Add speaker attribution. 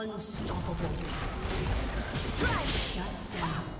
Speaker 1: Unstoppable. Shut down.